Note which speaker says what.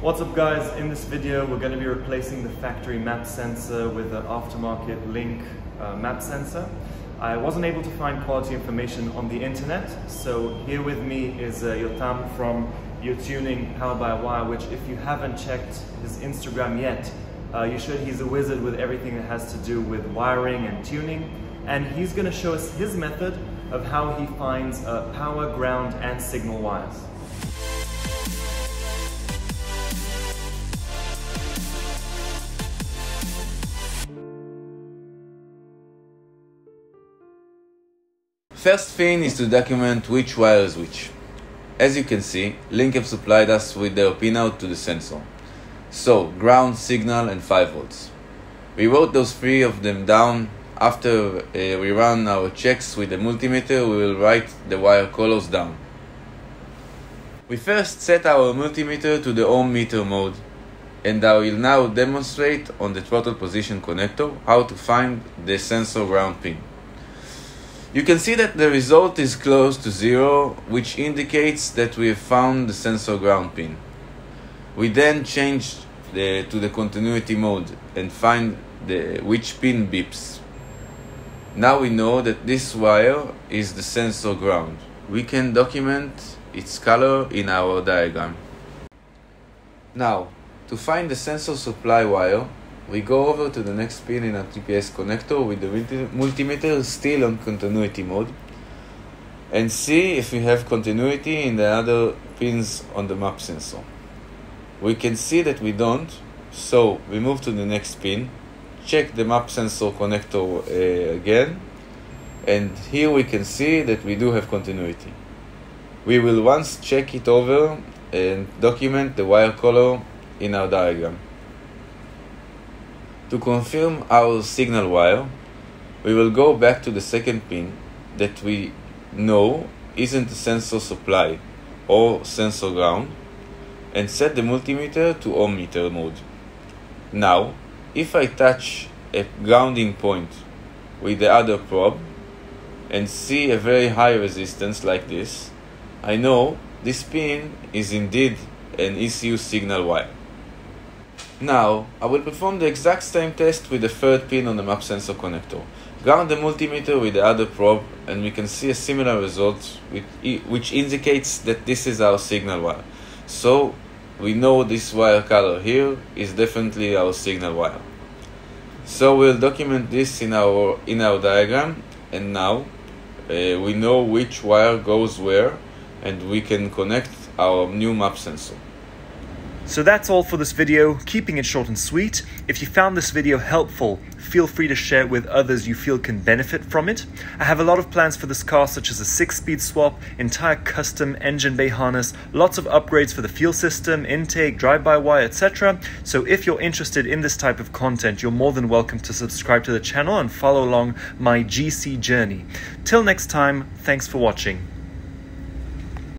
Speaker 1: What's up guys, in this video we're going to be replacing the factory map sensor with an aftermarket Link uh, map sensor. I wasn't able to find quality information on the internet, so here with me is uh, Yotam from your Tuning Power by Wire, which if you haven't checked his Instagram yet, uh, you should. He's a wizard with everything that has to do with wiring and tuning, and he's going to show us his method of how he finds uh, power, ground, and signal wires.
Speaker 2: First thing is to document which wire is which. As you can see, Link have supplied us with their pinout to the sensor. So, ground, signal and 5 volts. We wrote those three of them down. After uh, we run our checks with the multimeter, we will write the wire colors down. We first set our multimeter to the ohm meter mode and I will now demonstrate on the throttle position connector how to find the sensor ground pin. You can see that the result is close to zero, which indicates that we have found the sensor ground pin. We then change the, to the continuity mode and find the, which pin beeps. Now we know that this wire is the sensor ground. We can document its color in our diagram. Now, to find the sensor supply wire, we go over to the next pin in our TPS connector with the multimeter still on continuity mode and see if we have continuity in the other pins on the map sensor. We can see that we don't, so we move to the next pin, check the map sensor connector uh, again, and here we can see that we do have continuity. We will once check it over and document the wire color in our diagram. To confirm our signal wire, we will go back to the second pin that we know isn't the sensor supply or sensor ground and set the multimeter to ohm meter mode. Now, if I touch a grounding point with the other probe and see a very high resistance like this, I know this pin is indeed an ECU signal wire. Now, I will perform the exact same test with the third pin on the map sensor connector. Ground the multimeter with the other probe and we can see a similar result which indicates that this is our signal wire. So, we know this wire color here is definitely our signal wire. So we'll document this in our in our diagram and now uh, we know which wire goes where and we can connect our new map sensor.
Speaker 1: So that's all for this video, keeping it short and sweet. If you found this video helpful, feel free to share it with others you feel can benefit from it. I have a lot of plans for this car, such as a 6-speed swap, entire custom engine bay harness, lots of upgrades for the fuel system, intake, drive-by-wire, etc. So if you're interested in this type of content, you're more than welcome to subscribe to the channel and follow along my GC journey. Till next time, thanks for watching.